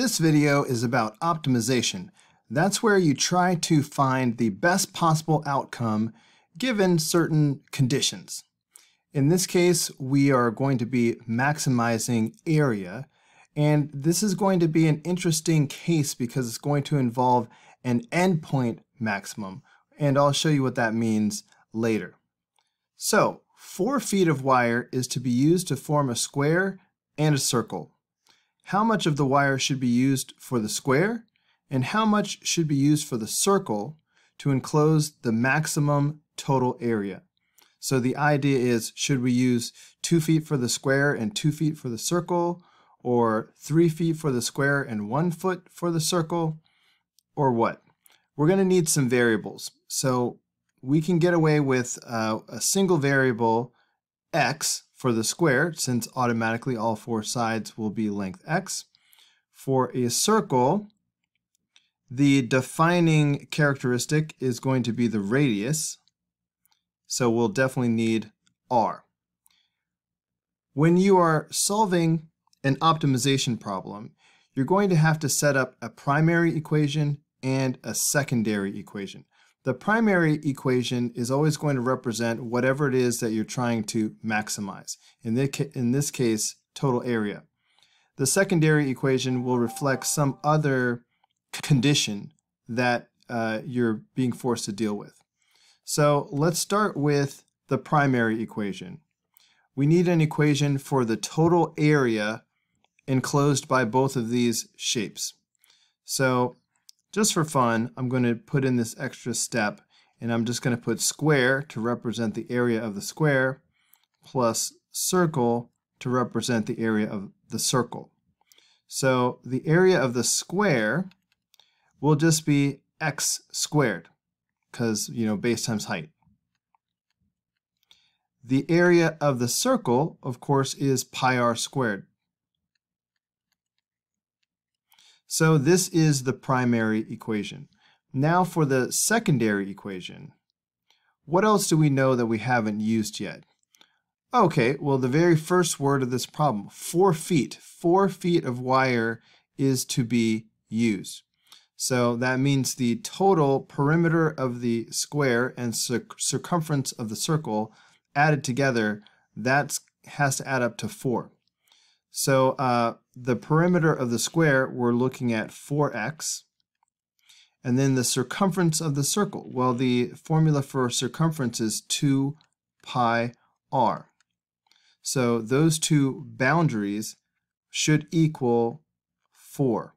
This video is about optimization. That's where you try to find the best possible outcome given certain conditions. In this case, we are going to be maximizing area, and this is going to be an interesting case because it's going to involve an endpoint maximum, and I'll show you what that means later. So, four feet of wire is to be used to form a square and a circle how much of the wire should be used for the square and how much should be used for the circle to enclose the maximum total area. So the idea is, should we use two feet for the square and two feet for the circle, or three feet for the square and one foot for the circle, or what? We're going to need some variables. So we can get away with uh, a single variable x for the square, since automatically all four sides will be length x. For a circle, the defining characteristic is going to be the radius, so we'll definitely need r. When you are solving an optimization problem, you're going to have to set up a primary equation and a secondary equation. The primary equation is always going to represent whatever it is that you're trying to maximize. In, in this case, total area. The secondary equation will reflect some other condition that uh, you're being forced to deal with. So let's start with the primary equation. We need an equation for the total area enclosed by both of these shapes. So just for fun, I'm going to put in this extra step and I'm just going to put square to represent the area of the square plus circle to represent the area of the circle. So the area of the square will just be x squared because, you know, base times height. The area of the circle, of course, is pi r squared. So this is the primary equation. Now for the secondary equation. What else do we know that we haven't used yet? Okay, well the very first word of this problem, four feet. Four feet of wire is to be used. So that means the total perimeter of the square and circumference of the circle added together, that has to add up to four. So uh, the perimeter of the square, we're looking at 4x. And then the circumference of the circle. Well, the formula for circumference is 2 pi r. So those two boundaries should equal 4.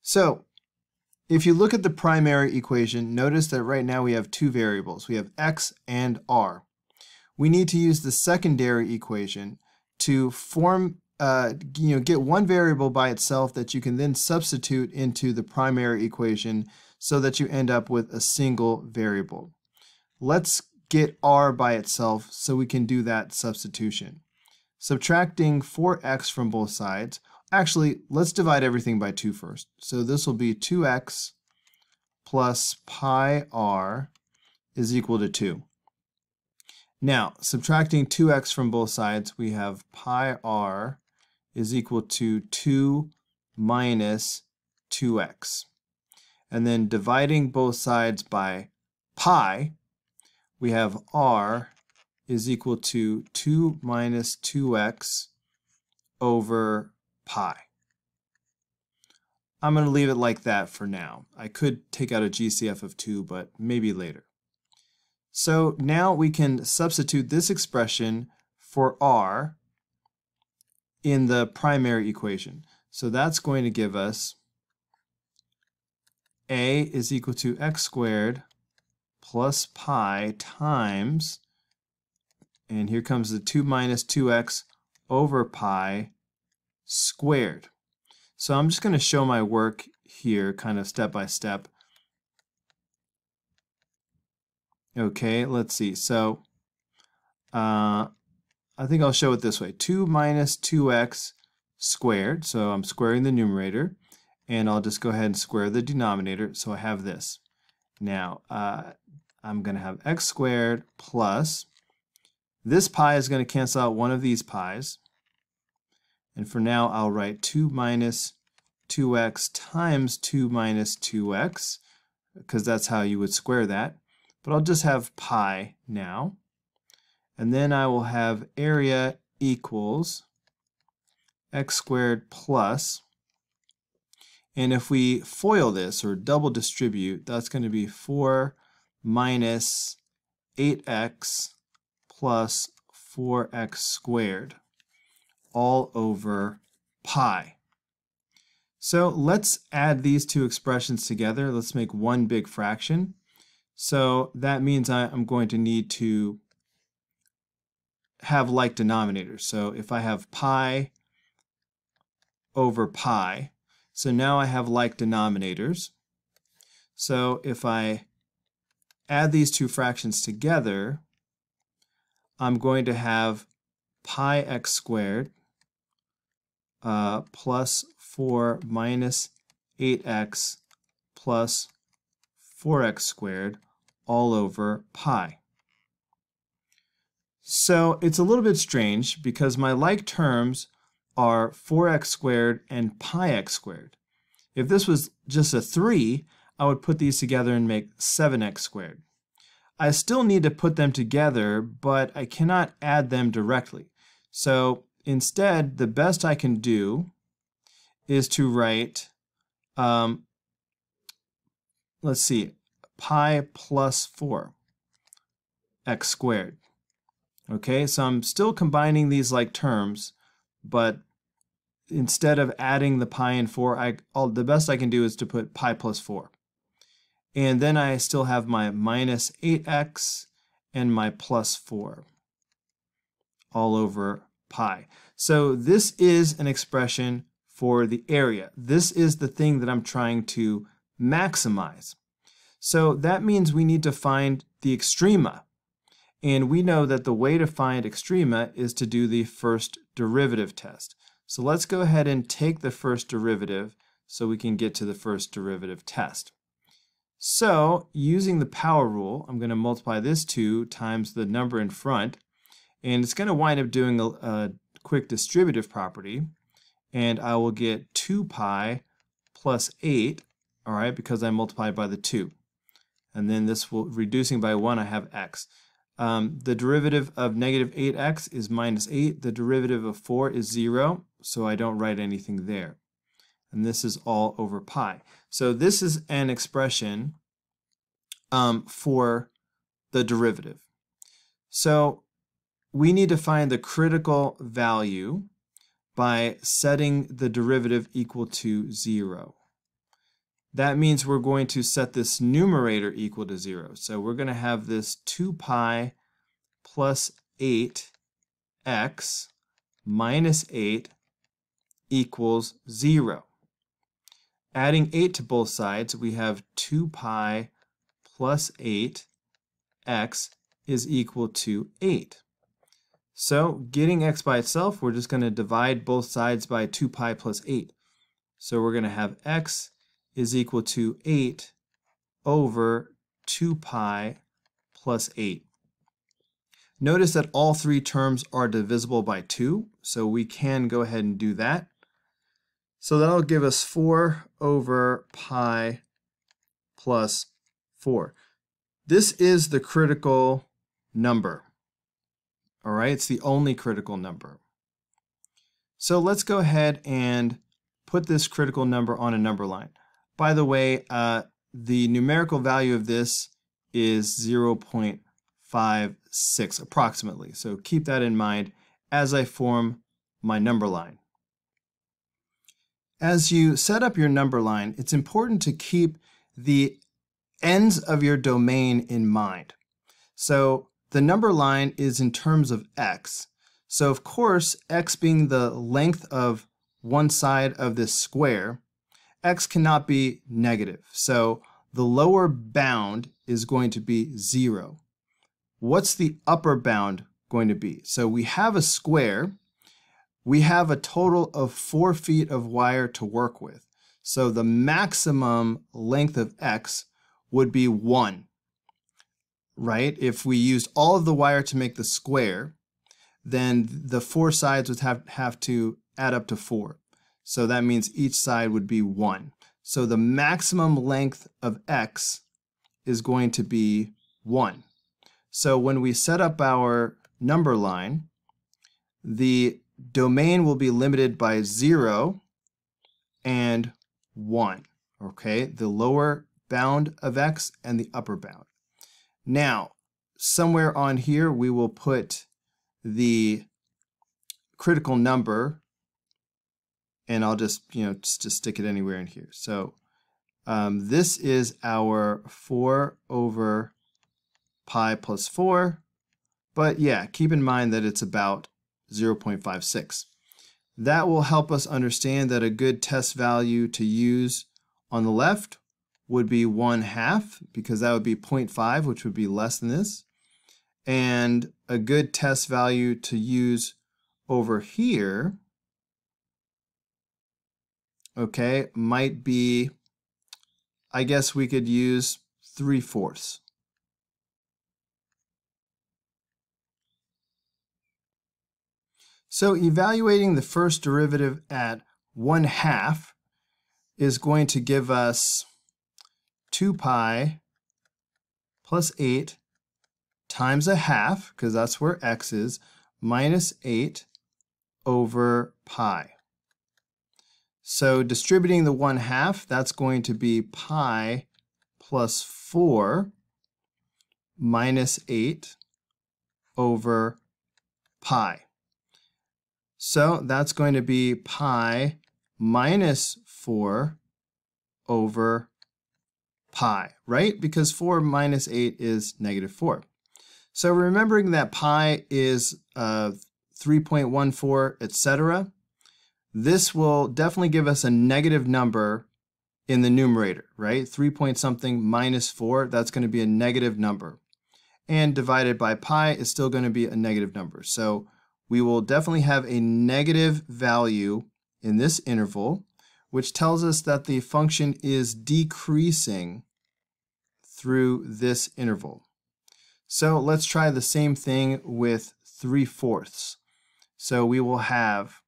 So if you look at the primary equation, notice that right now we have two variables. We have x and r. We need to use the secondary equation to form, uh, you know, get one variable by itself that you can then substitute into the primary equation so that you end up with a single variable. Let's get r by itself so we can do that substitution. Subtracting 4x from both sides, actually, let's divide everything by 2 first. So this will be 2x plus pi r is equal to 2. Now, subtracting 2x from both sides, we have pi r is equal to 2 minus 2x. And then dividing both sides by pi, we have r is equal to 2 minus 2x over pi. I'm going to leave it like that for now. I could take out a GCF of 2, but maybe later. So now we can substitute this expression for r in the primary equation. So that's going to give us a is equal to x squared plus pi times, and here comes the 2 minus 2x over pi squared. So I'm just going to show my work here kind of step by step. Okay, let's see. So uh, I think I'll show it this way. 2 minus 2x squared. So I'm squaring the numerator. And I'll just go ahead and square the denominator. So I have this. Now, uh, I'm going to have x squared plus, this pi is going to cancel out one of these pi's. And for now, I'll write 2 minus 2x times 2 minus 2x, because that's how you would square that. But I'll just have pi now. And then I will have area equals x squared plus, and if we FOIL this or double distribute, that's going to be 4 minus 8x plus 4x squared all over pi. So let's add these two expressions together. Let's make one big fraction. So that means I, am going to need to have like denominators. So if I have pi over pi, so now I have like denominators. So if I add these two fractions together, I'm going to have pi x squared uh, plus 4 minus 8x plus 4x squared all over pi. So it's a little bit strange because my like terms are 4x squared and pi x squared. If this was just a 3, I would put these together and make 7x squared. I still need to put them together, but I cannot add them directly. So instead, the best I can do is to write, um, let's see, pi plus 4 x squared. Okay, so I'm still combining these like terms, but instead of adding the pi and 4, I, all, the best I can do is to put pi plus 4. And then I still have my minus 8x and my plus 4 all over pi. So this is an expression for the area. This is the thing that I'm trying to maximize. So that means we need to find the extrema. And we know that the way to find extrema is to do the first derivative test. So let's go ahead and take the first derivative so we can get to the first derivative test. So using the power rule, I'm going to multiply this 2 times the number in front, and it's going to wind up doing a, a quick distributive property, and I will get 2 pi plus 8, all right, because I multiplied by the 2. And then this will, reducing by 1, I have x. Um, the derivative of negative 8x is minus 8. The derivative of 4 is 0, so I don't write anything there. And this is all over pi. So this is an expression um, for the derivative. So we need to find the critical value by setting the derivative equal to 0. That means we're going to set this numerator equal to 0. So we're going to have this 2 pi plus 8x minus 8 equals 0. Adding 8 to both sides, we have 2 pi plus 8 x is equal to 8. So getting x by itself, we're just going to divide both sides by 2 pi plus 8. So we're going to have x is equal to 8 over 2 pi plus 8. Notice that all three terms are divisible by 2, so we can go ahead and do that. So that'll give us 4 over pi plus 4. This is the critical number. All right, it's the only critical number. So let's go ahead and put this critical number on a number line. By the way, uh, the numerical value of this is 0.56 approximately. So keep that in mind as I form my number line. As you set up your number line, it's important to keep the ends of your domain in mind. So the number line is in terms of x. So of course, x being the length of one side of this square, x cannot be negative. So the lower bound is going to be 0. What's the upper bound going to be? So we have a square, we have a total of four feet of wire to work with. So the maximum length of X would be one, right? If we used all of the wire to make the square, then the four sides would have, have to add up to 4. So that means each side would be 1. So the maximum length of x is going to be 1. So when we set up our number line, the domain will be limited by 0 and 1. Okay, the lower bound of x and the upper bound. Now, somewhere on here we will put the critical number and I'll just, you know, just, just stick it anywhere in here. So um, this is our 4 over pi plus 4. But yeah, keep in mind that it's about 0.56. That will help us understand that a good test value to use on the left would be 1 half, because that would be 0.5, which would be less than this. And a good test value to use over here, okay, might be, I guess we could use 3 fourths. So evaluating the first derivative at 1 half is going to give us 2 pi plus 8 times a half, because that's where x is, minus 8 over pi. So distributing the 1 half, that's going to be pi plus 4 minus 8 over pi. So that's going to be pi minus 4 over pi, right? Because 4 minus 8 is negative 4. So remembering that pi is uh, 3.14, etc., this will definitely give us a negative number in the numerator, right? 3 point something minus 4, that's going to be a negative number. And divided by pi is still going to be a negative number. So we will definitely have a negative value in this interval, which tells us that the function is decreasing through this interval. So let's try the same thing with 3 fourths. So we will have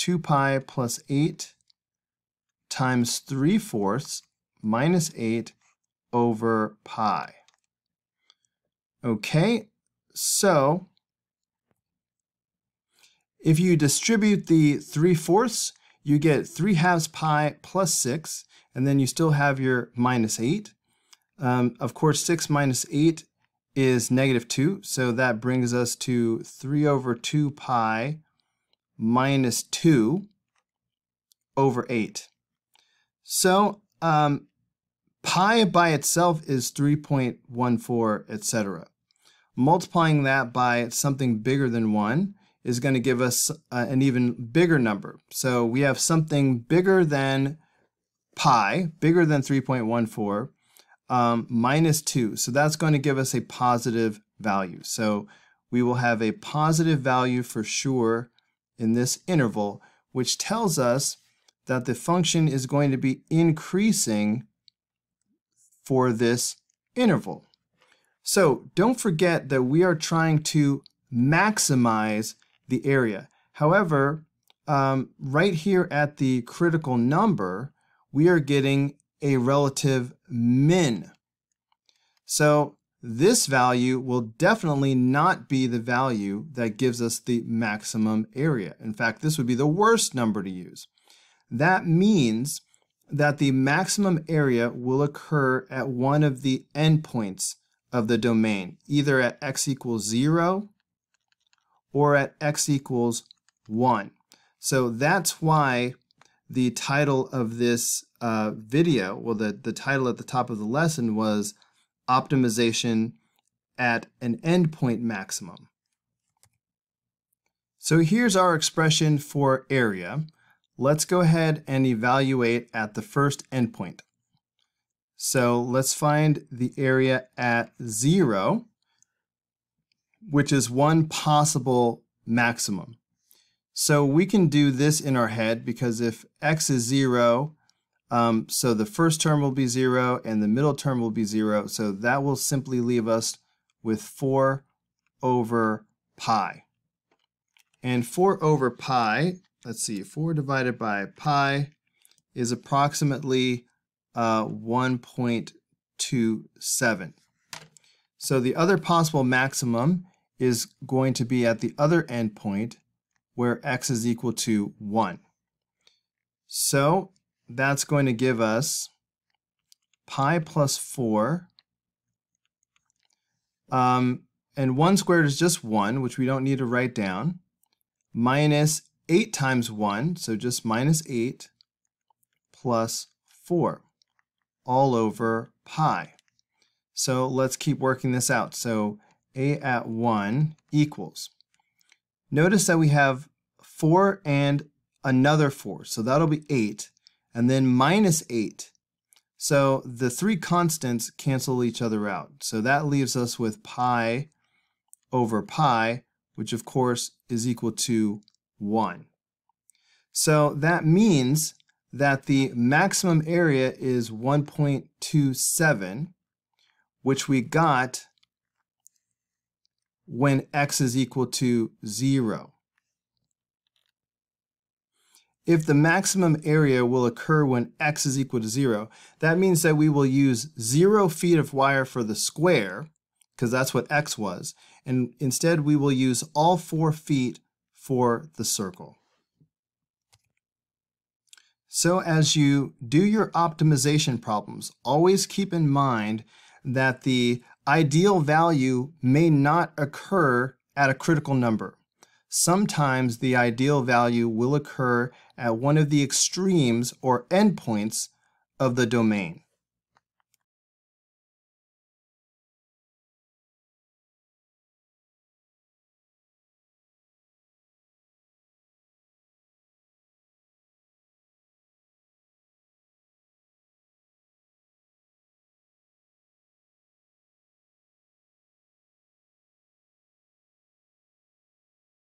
2 pi plus 8 times 3 fourths minus 8 over pi. Okay, so if you distribute the 3 fourths, you get 3 halves pi plus 6, and then you still have your minus 8. Um, of course, 6 minus 8 is negative 2, so that brings us to 3 over 2 pi minus 2 over 8. So um, pi by itself is 3.14, etc. Multiplying that by something bigger than 1 is going to give us uh, an even bigger number. So we have something bigger than pi, bigger than 3.14, um, minus 2. So that's going to give us a positive value. So we will have a positive value for sure in this interval, which tells us that the function is going to be increasing for this interval. So don't forget that we are trying to maximize the area. However, um, right here at the critical number, we are getting a relative min. So this value will definitely not be the value that gives us the maximum area. In fact, this would be the worst number to use. That means that the maximum area will occur at one of the endpoints of the domain, either at x equals 0 or at x equals 1. So that's why the title of this uh, video, well, the, the title at the top of the lesson was Optimization at an Endpoint Maximum. So here's our expression for area. Let's go ahead and evaluate at the first endpoint. So let's find the area at 0 which is one possible maximum. So we can do this in our head because if x is 0, um, so the first term will be 0 and the middle term will be 0. So that will simply leave us with 4 over pi. And 4 over pi, let's see, 4 divided by pi is approximately uh, 1.27. So the other possible maximum is going to be at the other endpoint where x is equal to 1. So that's going to give us pi plus 4. Um, and 1 squared is just 1, which we don't need to write down, minus 8 times 1, so just minus 8, plus 4, all over pi. So let's keep working this out. So a at 1 equals. Notice that we have 4 and another 4, so that'll be 8, and then minus 8. So the three constants cancel each other out. So that leaves us with pi over pi, which of course is equal to 1. So that means that the maximum area is 1.27, which we got when x is equal to 0. If the maximum area will occur when x is equal to 0, that means that we will use 0 feet of wire for the square, because that's what x was, and instead we will use all 4 feet for the circle. So as you do your optimization problems, always keep in mind that the ideal value may not occur at a critical number. Sometimes the ideal value will occur at one of the extremes or endpoints of the domain.